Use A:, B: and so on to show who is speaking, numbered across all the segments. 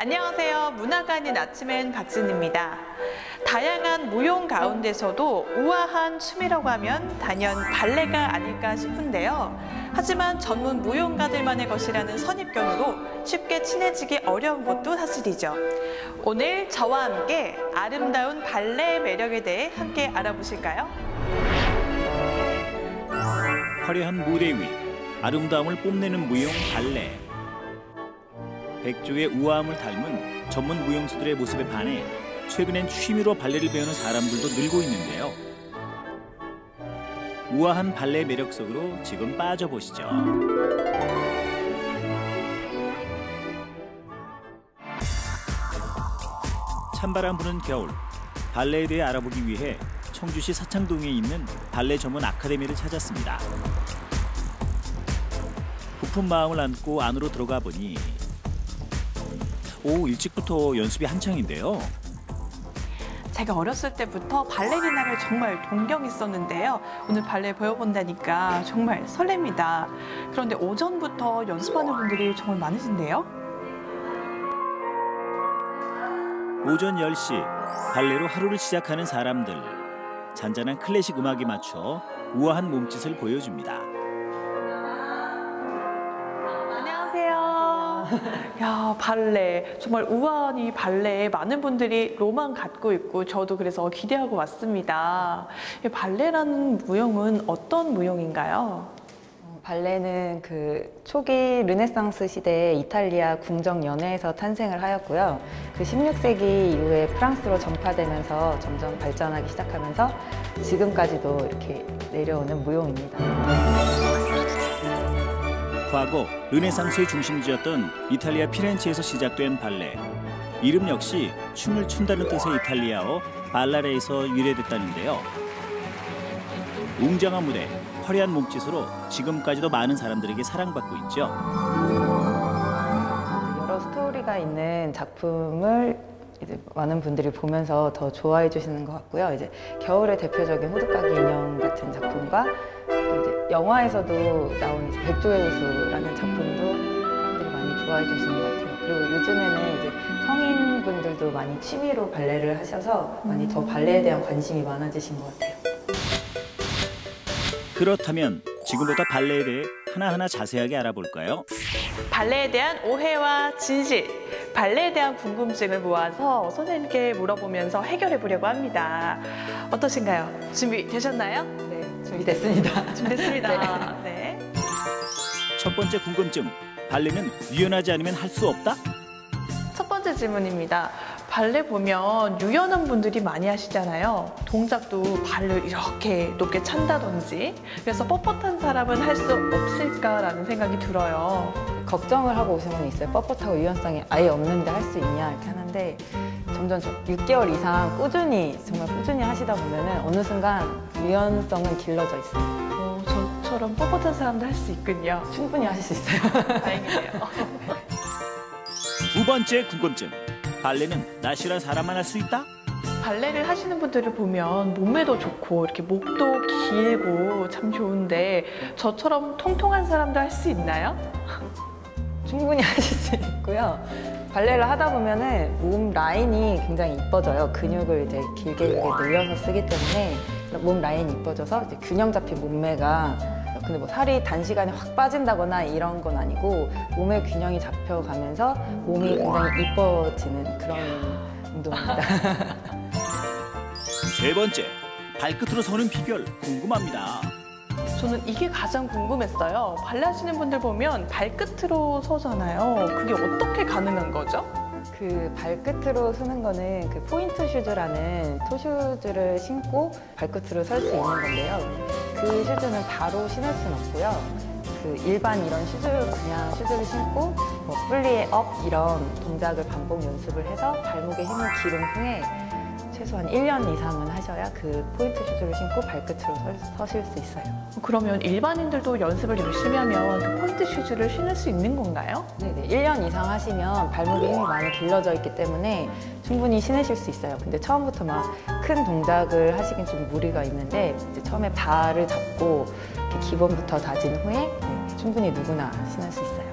A: 안녕하세요. 있는 아침엔 박진입니다. 다양한 무용 가운데서도 우아한 춤이라고 하면 단연 발레가 아닐까 싶은데요. 하지만 전문 무용가들만의 것이라는 선입견으로 쉽게 친해지기 어려운 것도 사실이죠. 오늘 저와 함께 아름다운 발레의 매력에 대해 함께 알아보실까요?
B: 화려한 무대 위 아름다움을 뽐내는 무용 발레. 백조의 우아함을 닮은 전문 무용수들의 모습에 반해 최근엔 취미로 발레를 배우는 사람들도 늘고 있는데요. 우아한 발레 매력 속으로 지금 빠져보시죠. 찬바람 부는 겨울, 발레에 대해 알아보기 위해 청주시 사창동에 있는 발레 전문 아카데미를 찾았습니다. 부푼 마음을 안고 안으로 들어가 보니 오 일찍부터 연습이 한창인데요.
A: 제가 어렸을 때부터 발레리나를 정말 동경했었는데요. 오늘 발레 배워본다니까 정말 설렙니다. 그런데 오전부터 연습하는 분들이 정말 많으신데요.
B: 오전 10시 발레로 하루를 시작하는 사람들. 잔잔한 클래식 음악에 맞춰 우아한 몸짓을 보여줍니다.
A: 야, 발레. 정말 우아한 이 발레에 많은 분들이 로망 갖고 있고 저도 그래서 기대하고 왔습니다. 이 발레라는 무용은 어떤 무용인가요?
C: 발레는 그 초기 르네상스 시대에 이탈리아 궁정 연회에서 탄생을 하였고요. 그 16세기 이후에 프랑스로 전파되면서 점점 발전하기 시작하면서 지금까지도 이렇게 내려오는 무용입니다.
B: 과거 르네상스의 중심지였던 이탈리아 피렌체에서 시작된 발레. 이름 역시 춤을 춘다는 뜻의 이탈리아어 발라레에서 유래됐다는데요. 웅장한 무대, 화려한 몸짓으로 지금까지도 많은 사람들에게 사랑받고 있죠.
C: 여러 스토리가 있는 작품을 이제 많은 분들이 보면서 더 좋아해 주시는 것 같고요. 이제 겨울의 대표적인 호두까기 인형 같은 작품과 영화에서도 나온 백조의 우수라는 작품도 사람들이 많이 좋아해 주시는 것 같아요. 그리고 요즘에는 이제 성인분들도 많이 취미로 발레를 하셔서 많이 더 발레에 대한 관심이 많아지신 것 같아요.
B: 그렇다면 지금부터 발레에 대해 하나하나 자세하게 알아볼까요?
A: 발레에 대한 오해와 진실, 발레에 대한 궁금증을 모아서 선생님께 물어보면서 해결해 보려고 합니다. 어떠신가요? 준비되셨나요?
C: 네, 준비됐습니다.
A: 준비됐습니다. 네.
B: 첫 번째 궁금증. 발레는 유연하지 않으면 할 수 없다?
A: 첫 번째 질문입니다. 발레 보면 유연한 분들이 많이 하시잖아요. 동작도 발을 이렇게 높게 찬다든지. 그래서 뻣뻣한 사람은 할 수 없을까라는 생각이 들어요.
C: 걱정을 하고 오신 분이 있어요. 뻣뻣하고 유연성이 아예 없는데 할 수 있냐 이렇게 하는데 점점 저 6개월 이상 꾸준히 정말 꾸준히 하시다 보면은 어느 순간 유연성은 길러져 있어요.
A: 어, 저처럼 뻣뻣한 사람도 할 수 있군요.
C: 충분히 하실 수 있어요.
A: 다행이네요.
B: 두 번째 궁금증. 발레는 나시란 사람만 할 수 있다?
A: 발레를 하시는 분들을 보면 몸매도 좋고 이렇게 목도 길고 참 좋은데 저처럼 통통한 사람도 할 수 있나요?
C: 충분히 하실 수 있고요. 발레를 하다 보면은 몸 라인이 굉장히 이뻐져요. 근육을 이제 길게 이렇게 늘려서 쓰기 때문에 몸 라인이 이뻐져서 이제 균형 잡힌 몸매가 근데 뭐 살이 단시간에 확 빠진다거나 이런 건 아니고 몸의 균형이 잡혀가면서 몸이 굉장히 이뻐지는 그런 운동입니다.
B: 세 번째. 발끝으로 서는 비결 궁금합니다.
A: 저는 이게 가장 궁금했어요. 발레 하시는 분들 보면 발끝으로 서잖아요. 그게 어떻게 가능한 거죠?
C: 그 발끝으로 서는 거는 그 pointe shoes라는 토슈즈를 신고 발끝으로 설 수 있는 건데요. 그 shoes는 바로 신을 수는 없고요. 그 일반 이런 shoes 그냥 shoes를 신고 뭐 plié up 이런 동작을 반복 연습을 해서 발목에 힘을 기른 후에 최소한 1년 이상은 하셔야 그 pointe shoes를 신고 발끝으로 설- 서실 수 있어요.
A: 그러면 일반인들도 연습을 열심히 하면 그 pointe shoes를 신을 수 있는 건가요?
C: 네네. 1년 이상 하시면 발목에 힘이 많이 길러져 있기 때문에 충분히 신으실 수 있어요. 근데 처음부터 막 큰 동작을 하시긴 좀 무리가 있는데 이제 처음에 발을 잡고 이렇게 기본부터 다진 후에 네, 충분히 누구나 신을 수 있어요.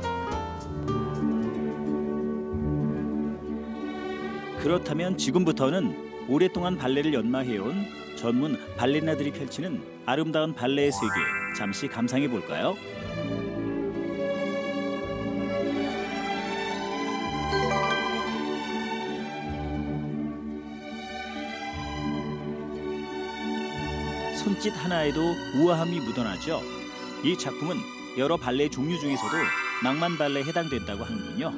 B: 그렇다면 지금부터는 오랫동안 발레를 연마해온 전문 발레리나들이 펼치는 아름다운 발레의 세계 잠시 감상해 볼까요? 손짓 하나에도 우아함이 묻어나죠. 이 작품은 여러 발레 종류 중에서도 낭만 발레에 해당된다고 하는군요.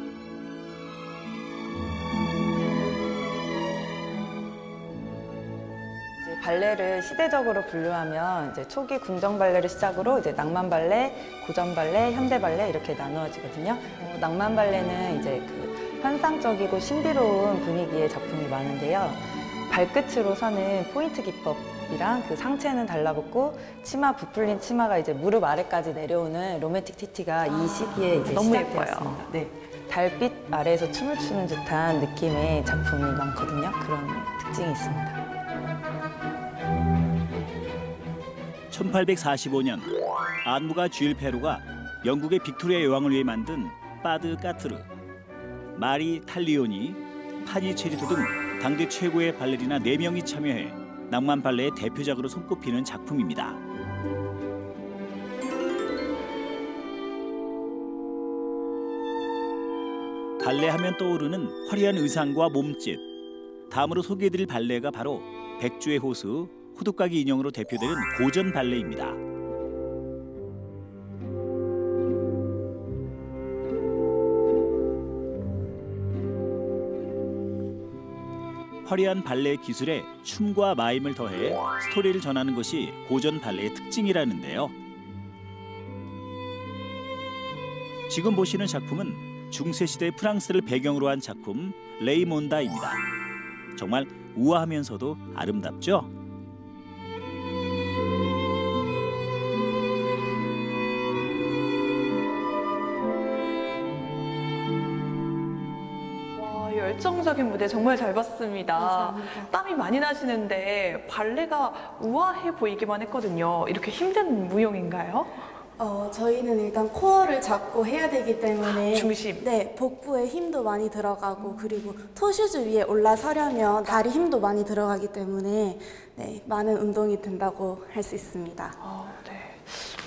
C: 발레를 시대적으로 분류하면 이제 초기 궁정 발레를 시작으로 이제 낭만 발레, 고전 발레, 현대 발레 이렇게 나누어지거든요. 어, 낭만 발레는 이제 그 환상적이고 신비로운 분위기의 작품이 많은데요. 발끝으로 서는 pointe 기법이랑 그 상체는 달라붙고 치마 부풀린 치마가 이제 무릎 아래까지 내려오는 로맨틱 튀튀가 이 시기에 이제
A: 너무
C: 시작되었습니다. 네. 달빛 아래에서 춤을 추는 듯한 느낌의 작품이 많거든요. 그런 특징이 있습니다.
B: 1845년 안무가 쥘 페로가 영국의 빅토리아 여왕을 위해 만든 pas de quatre, 마리 탈리오니, 파니 체리토 등 당대 최고의 발레리나 4명이 참여해 낭만 발레의 대표작으로 손꼽히는 작품입니다. 발레 하면 떠오르는 화려한 의상과 몸짓. 다음으로 소개해드릴 발레가 바로 백주의 호수, 호두까기 인형으로 대표되는 고전 발레입니다. 화려한 발레 기술에 춤과 마임을 더해 스토리를 전하는 것이 고전 발레의 특징이라는데요. 지금 보시는 작품은 중세시대 프랑스를 배경으로 한 작품 레이몬다입니다. 정말 우아하면서도 아름답죠?
A: 열정적인 무대 정말 잘 봤습니다.
D: 감사합니다.
A: 땀이 많이 나시는데 발레가 우아해 보이기만 했거든요. 이렇게 힘든 무용인가요?
D: 어, 저희는 일단 코어를 잡고 해야 되기 때문에
A: 중심.
D: 네, 복부에 힘도 많이 들어가고 그리고 토슈즈 위에 올라서려면 다리 힘도 많이 들어가기 때문에 네, 많은 운동이 된다고 할 수 있습니다.
A: 아, 네.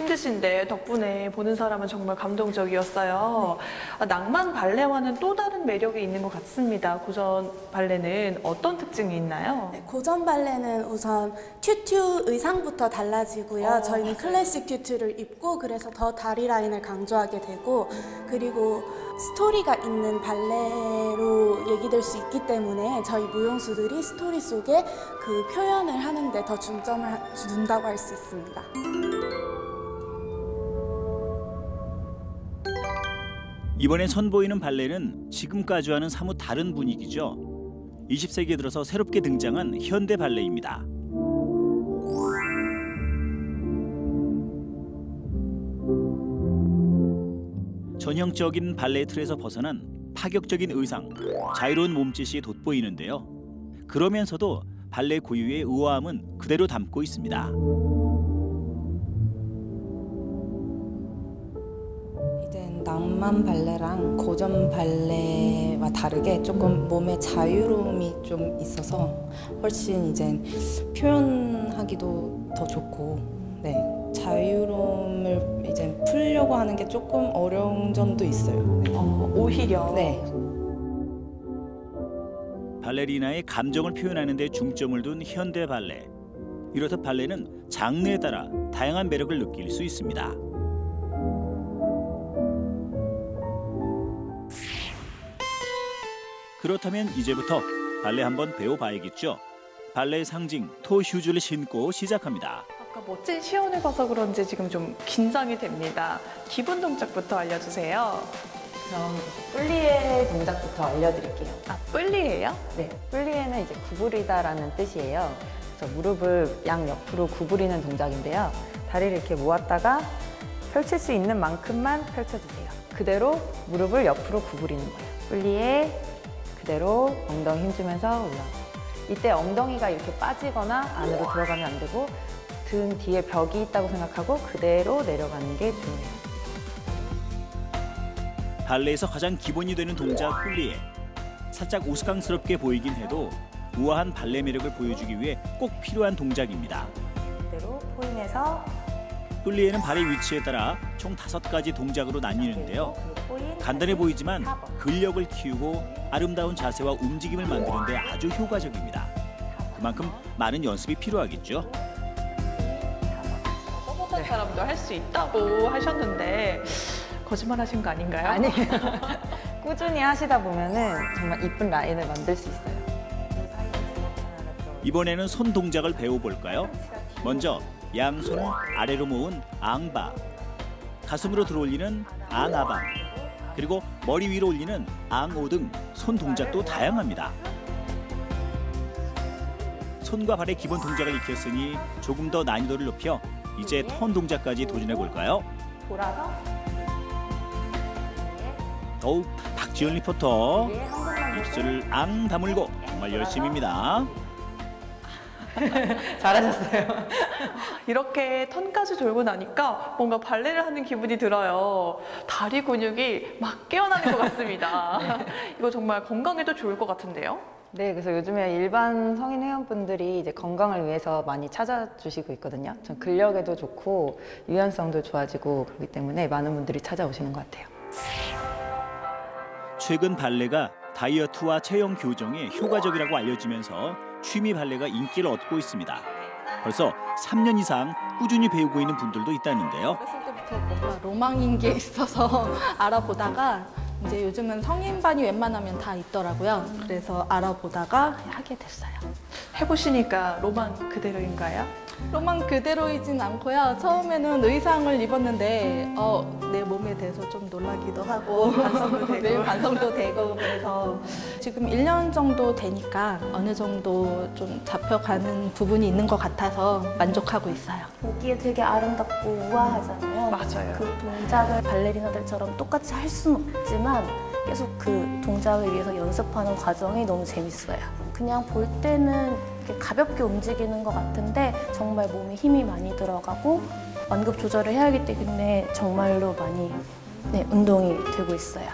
A: 힘드신데 덕분에 보는 사람은 정말 감동적이었어요. 아, 낭만 발레와는 또 다른 매력이 있는 것 같습니다. 고전 발레는 어떤 특징이 있나요?
D: 네, 고전 발레는 우선 튜튜 의상부터 달라지고요.
A: 어.
D: 저희는 클래식 튜튜를 입고 그래서 더 다리 라인을 강조하게 되고 그리고 스토리가 있는 발레로 얘기될 수 있기 때문에 저희 무용수들이 스토리 속에 그 표현을 하는데 더 중점을 둔다고 할 수 있습니다.
B: 이번에 선보이는 발레는 지금까지와는 사뭇 다른 분위기죠. 20세기에 들어서 새롭게 등장한 현대 발레입니다. 전형적인 발레 틀에서 벗어난 파격적인 의상, 자유로운 몸짓이 돋보이는데요. 그러면서도 발레 고유의 우아함은 그대로 담고 있습니다.
E: 낭만 발레랑 고전 발레와 다르게 조금 몸에 자유로움이 좀 있어서 훨씬 이젠 표현하기도 더 좋고 네 자유로움을 이제 풀려고 하는 게 조금 어려운 점도 있어요. 네.
A: 어, 오히려
E: 네.
B: 발레리나의 감정을 표현하는 데 중점을 둔 현대 발레. 이렇듯 발레는 장르에 따라 다양한 매력을 느낄 수 있습니다. 그렇다면 이제부터 발레 한번 배워봐야겠죠. 발레의 상징 토 슈즈를 신고 시작합니다.
A: 아까 멋진 시연을 봐서 그런지 지금 좀 긴장이 됩니다. 기본 동작부터 알려주세요.
C: 그럼 플리에 동작부터 알려드릴게요.
A: 아, 뿔리예요?
C: 네, 플리에는 이제 구부리다라는 뜻이에요. 그래서 무릎을 양 옆으로 구부리는 동작인데요. 다리를 이렇게 모았다가 펼칠 수 있는 만큼만 펼쳐주세요. 그대로 무릎을 옆으로 구부리는 거예요. 플리에 그대로 엉덩이 힘주면서 올라오고. 이때 엉덩이가 이렇게 빠지거나 안으로 들어가면 안 되고 등 뒤에 벽이 있다고 생각하고 그대로 내려가는 게 중요해요.
B: 발레에서 가장 기본이 되는 동작 훌리에. 살짝 우스꽝스럽게 보이긴 해도 우아한 발레 매력을 보여주기 위해 꼭 필요한 동작입니다.
C: 그대로 포인에서
B: 뿔리에는 발의 위치에 따라 총 다섯 가지 동작으로 나뉘는데요. 간단해 보이지만
C: 4번.
B: 근력을 키우고 아름다운 자세와 움직임을 만드는 데 아주 효과적입니다. 그만큼 많은 연습이 필요하겠죠.
A: 뻣뻣한 사람도 할 수 있다고 하셨는데 거짓말 하신 거 아닌가요?
C: 아니에요. 꾸준히 하시다 보면은 정말 이쁜 라인을 만들 수 있어요.
B: 이번에는 손 동작을 배워볼까요? 먼저 양손을 아래로 모은 앙바, 가슴으로 들어올리는 앙아방, 그리고 머리 위로 올리는 앙오 등 손 동작도 다양합니다. 손과 발의 기본 동작을 익혔으니 조금 더 난이도를 높여 이제 턴 동작까지 도전해 볼까요?
C: 돌아서
B: 더욱 박지연 리포터
C: 번만
B: 입술을 앙 다물고 정말 열심입니다.
C: 잘하셨어요.
A: 이렇게 턴까지 돌고 나니까 뭔가 발레를 하는 기분이 들어요. 다리 근육이 막 깨어나는 것 같습니다. 이거 정말 건강에도 좋을 것 같은데요?
C: 네, 그래서 요즘에 일반 성인 회원분들이 이제 건강을 위해서 많이 찾아주시고 있거든요. 전 근력에도 좋고 유연성도 좋아지고 그렇기 때문에 많은 분들이 찾아오시는 것 같아요.
B: 최근 발레가 다이어트와 체형 교정에 효과적이라고 알려지면서 취미 발레가 인기를 얻고 있습니다. 벌써 3년 이상 꾸준히 배우고 있는 분들도 있다는데요.
F: 어렸을 때부터 뭔가 로망인 게 있어서 알아보다가 이제 요즘은 성인반이 웬만하면 다 있더라고요. 그래서 알아보다가 하게 됐어요.
A: 해보시니까 로망 그대로인가요?
F: 로망 그대로이진 않고요. 처음에는 의상을 입었는데 어, 내 몸에 대해서 좀 놀라기도 하고
A: 반성도 되고.
F: 네, 반성도 되고 그래서 지금 1년 정도 되니까 어느 정도 좀 잡혀가는 부분이 있는 것 같아서 만족하고 있어요.
G: 보기에 되게 아름답고 우아하잖아요.
A: 맞아요.
G: 그 동작을 발레리나들처럼 똑같이 할 수는 없지만 계속 그 동작을 위해서 연습하는 과정이 너무 재밌어요. 그냥 볼 때는 이렇게 가볍게 움직이는 것 같은데 정말 몸에 힘이 많이 들어가고 완급 조절을 해야 하기 때문에 정말로 많이 네, 운동이 되고 있어요.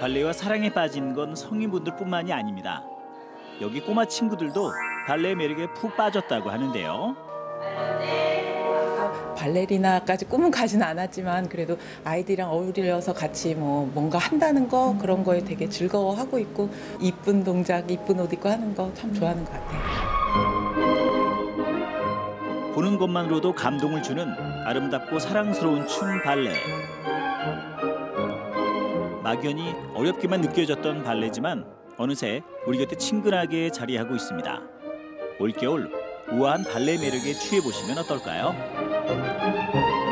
B: 발레와 사랑에 빠진 건 성인분들뿐만이 아닙니다. 여기 꼬마 친구들도 발레 매력에 푹 빠졌다고 하는데요.
H: 발레리나까지 꿈은 가진 않았지만 그래도 아이들이랑 어울려서 같이 뭐 뭔가 한다는 거 그런 거에 되게 즐거워하고 있고 이쁜 동작, 이쁜 옷 입고 하는 거 참 좋아하는 것 같아요.
B: 보는 것만으로도 감동을 주는 아름답고 사랑스러운 춤 발레. 막연히 어렵게만 느껴졌던 발레지만 어느새 우리 곁에 친근하게 자리하고 있습니다. 올겨울 우아한 발레 매력에 취해 보시면 어떨까요? thank you